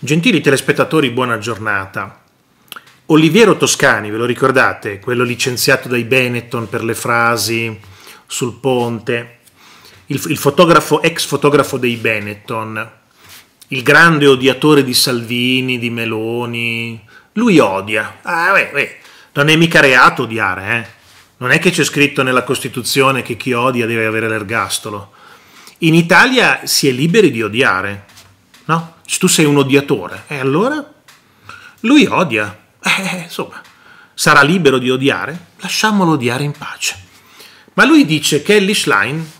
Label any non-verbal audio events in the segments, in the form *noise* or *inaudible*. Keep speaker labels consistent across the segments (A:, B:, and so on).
A: Gentili telespettatori, buona giornata. Oliviero Toscani, ve lo ricordate? Quello licenziato dai Benetton per le frasi sul ponte, il, il fotografo, ex fotografo dei Benetton, il grande odiatore di Salvini, di Meloni. Lui odia. Ah, beh, beh. Non è mica reato odiare, eh? Non è che c'è scritto nella Costituzione che chi odia deve avere l'ergastolo. In Italia si è liberi di odiare, no? Tu sei un odiatore, e allora lui odia, eh, insomma, sarà libero di odiare? Lasciamolo odiare in pace. Ma lui dice che Ellie Schlein,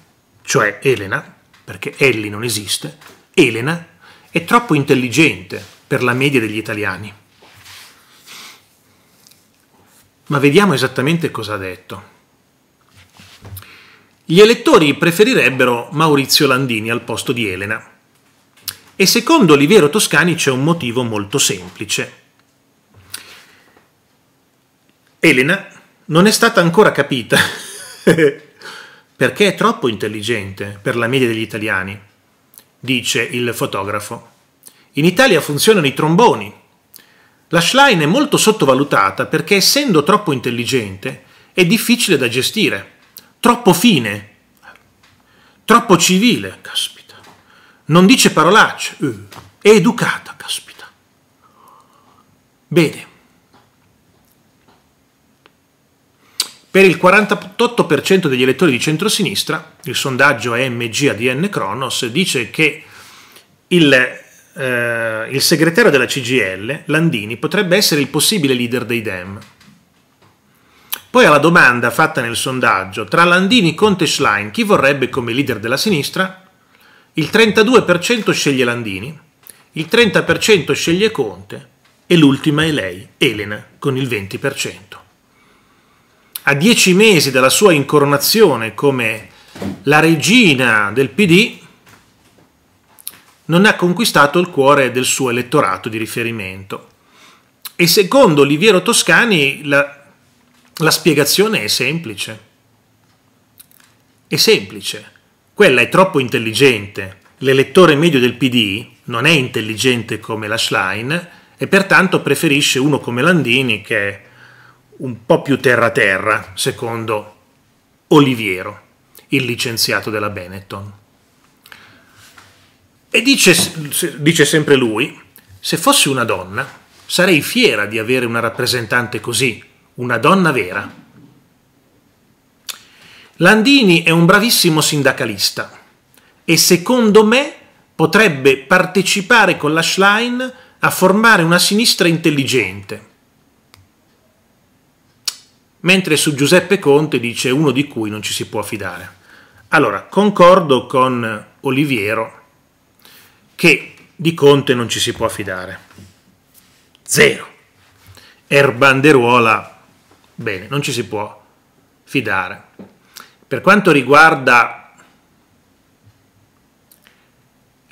A: cioè Elena, perché Ellie non esiste, Elena è troppo intelligente per la media degli italiani. Ma vediamo esattamente cosa ha detto. Gli elettori preferirebbero Maurizio Landini al posto di Elena. E secondo Oliviero Toscani c'è un motivo molto semplice. Elena non è stata ancora capita *laughs* perché è troppo intelligente per la media degli italiani, dice il fotografo. In Italia funzionano i tromboni. La Schlein è molto sottovalutata perché essendo troppo intelligente è difficile da gestire, troppo fine, troppo civile, caspita non dice parolacce, uh, è educata, caspita. Bene. Per il 48% degli elettori di centrosinistra, il sondaggio AMG ADN Kronos dice che il, eh, il segretario della CGL, Landini, potrebbe essere il possibile leader dei Dem. Poi alla domanda fatta nel sondaggio, tra Landini, Conte e Schlein, chi vorrebbe come leader della sinistra? Il 32% sceglie Landini, il 30% sceglie Conte e l'ultima è lei, Elena, con il 20%. A dieci mesi dalla sua incoronazione come la regina del PD, non ha conquistato il cuore del suo elettorato di riferimento. E secondo Oliviero Toscani la, la spiegazione è semplice. È semplice quella è troppo intelligente. L'elettore medio del PD non è intelligente come la Schlein e pertanto preferisce uno come Landini che è un po' più terra-terra, secondo Oliviero, il licenziato della Benetton. E dice, dice sempre lui, se fossi una donna sarei fiera di avere una rappresentante così, una donna vera. Landini è un bravissimo sindacalista e secondo me potrebbe partecipare con la Schlein a formare una sinistra intelligente. Mentre su Giuseppe Conte dice uno di cui non ci si può fidare. Allora, concordo con Oliviero che di Conte non ci si può fidare. Zero. Erbanderuola, bene, non ci si può fidare. Per quanto riguarda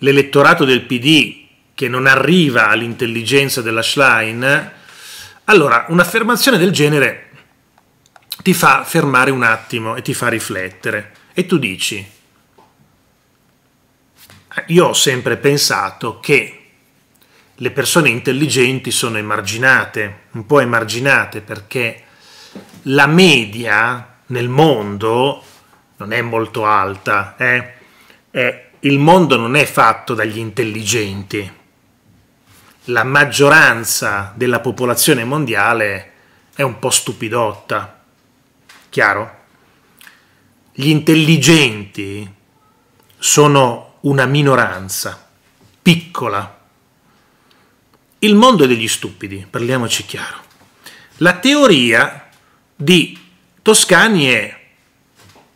A: l'elettorato del PD che non arriva all'intelligenza della Schlein, allora un'affermazione del genere ti fa fermare un attimo e ti fa riflettere. E tu dici, io ho sempre pensato che le persone intelligenti sono emarginate, un po' emarginate perché la media nel mondo non è molto alta. Eh? Eh, il mondo non è fatto dagli intelligenti. La maggioranza della popolazione mondiale è un po' stupidotta. Chiaro? Gli intelligenti sono una minoranza, piccola. Il mondo è degli stupidi, parliamoci chiaro. La teoria di Toscani è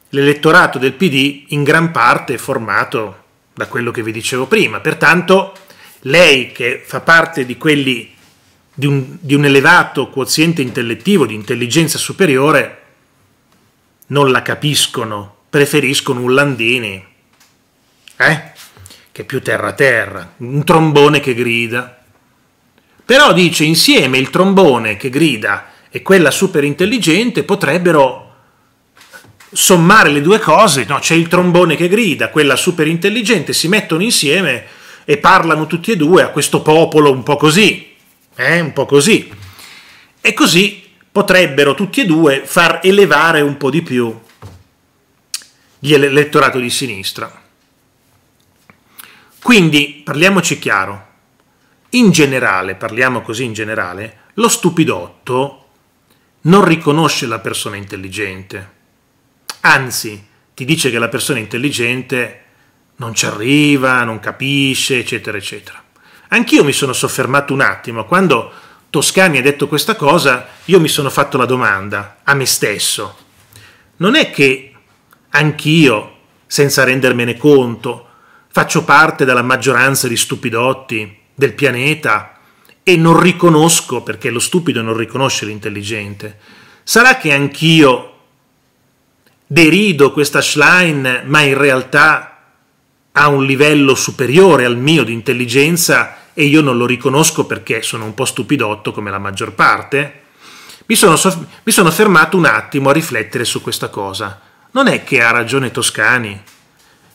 A: l'elettorato del PD in gran parte formato da quello che vi dicevo prima, pertanto lei che fa parte di quelli di un, di un elevato quoziente intellettivo, di intelligenza superiore, non la capiscono, preferiscono un Landini, eh? che è più terra-terra, un trombone che grida. Però dice insieme il trombone che grida e quella super intelligente potrebbero sommare le due cose, no, c'è il trombone che grida, quella super intelligente, si mettono insieme e parlano tutti e due a questo popolo un po' così, eh? un po' così. E così potrebbero tutti e due far elevare un po' di più l'elettorato di sinistra. Quindi parliamoci chiaro, in generale, parliamo così in generale, lo stupidotto non riconosce la persona intelligente, anzi ti dice che la persona intelligente non ci arriva, non capisce, eccetera, eccetera. Anch'io mi sono soffermato un attimo, quando Toscani ha detto questa cosa, io mi sono fatto la domanda a me stesso. Non è che anch'io, senza rendermene conto, faccio parte della maggioranza di stupidotti del pianeta e non riconosco, perché lo stupido non riconosce l'intelligente. Sarà che anch'io derido questa Schlein, ma in realtà ha un livello superiore al mio di intelligenza e io non lo riconosco perché sono un po' stupidotto come la maggior parte? Mi sono, mi sono fermato un attimo a riflettere su questa cosa. Non è che ha ragione Toscani,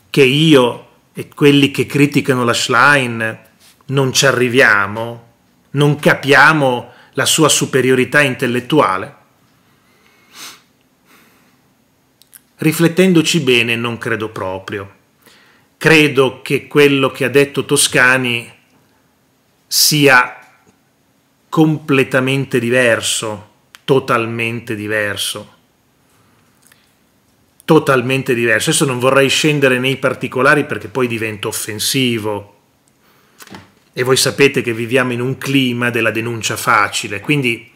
A: che io e quelli che criticano la Schlein non ci arriviamo, non capiamo la sua superiorità intellettuale? Riflettendoci bene, non credo proprio. Credo che quello che ha detto Toscani sia completamente diverso, totalmente diverso. Totalmente diverso. Adesso non vorrei scendere nei particolari perché poi divento offensivo, e voi sapete che viviamo in un clima della denuncia facile, quindi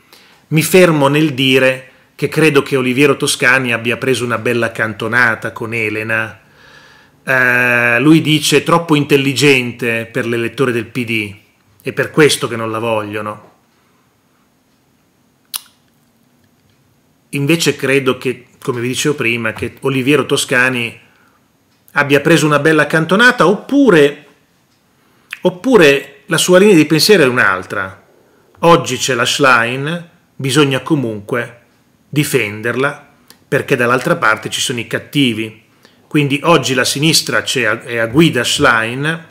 A: mi fermo nel dire che credo che Oliviero Toscani abbia preso una bella cantonata con Elena. Eh, lui dice troppo intelligente per l'elettore del PD, è per questo che non la vogliono. Invece credo che, come vi dicevo prima, che Oliviero Toscani abbia preso una bella cantonata oppure Oppure la sua linea di pensiero è un'altra. Oggi c'è la Schlein, bisogna comunque difenderla perché dall'altra parte ci sono i cattivi. Quindi oggi la sinistra è a guida Schlein,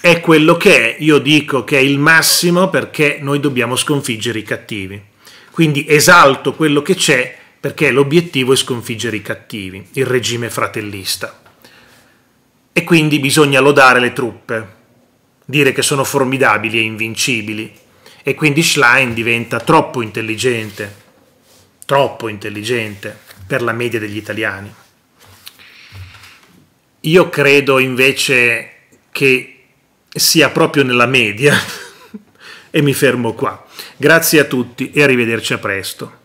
A: è quello che è, io dico che è il massimo perché noi dobbiamo sconfiggere i cattivi. Quindi esalto quello che c'è perché l'obiettivo è sconfiggere i cattivi, il regime fratellista e quindi bisogna lodare le truppe, dire che sono formidabili e invincibili e quindi Schlein diventa troppo intelligente, troppo intelligente per la media degli italiani. Io credo invece che sia proprio nella media *laughs* e mi fermo qua. Grazie a tutti e arrivederci a presto.